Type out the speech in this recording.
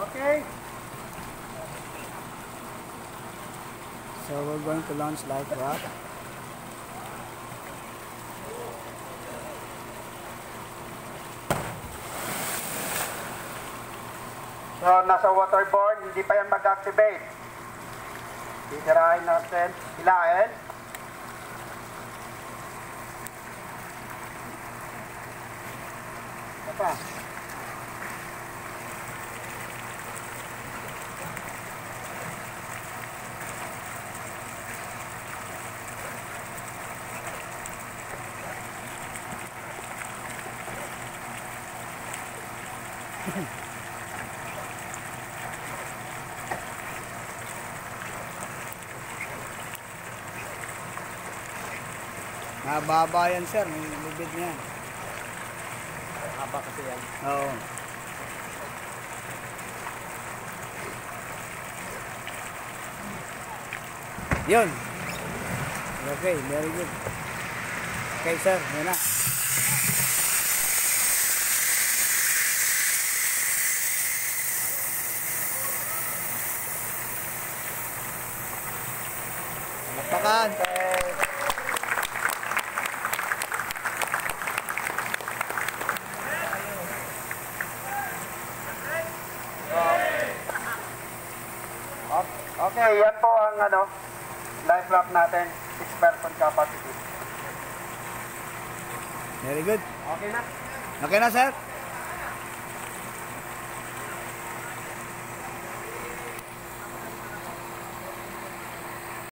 Okay. So we're going to launch life raft. So, nasa waterborne, hindi pa yan mag-activate. Titirahin natin, hilahin. Ano pa? Mababa yan sir, may lubid niya. Haba kasi yan. Oo. Yun. Okay, very good. Okay sir, yun na. Palakpakan. Okay, yan po ang ano, life raft natin, 6 person capacity. Very good. Okay na? Okay na sir?